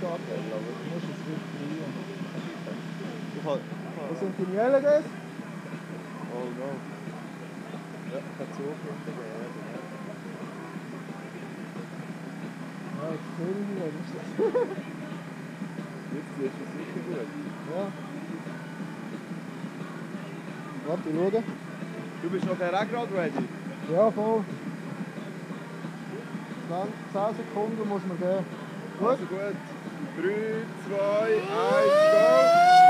Kartell, aber du musst es wirklich rein. Wo sind die Mühlen das? Oh no. Ja, kein Zug Ja, ah, jetzt filmen wir wenigstens. jetzt ist es sicher gut. Ja. Warte, ich schaue. Du bist noch der Regrad ready? Ja, voll. 10 Sekunden muss man gehen. Gut? Also gut. 3, 2, 1, go!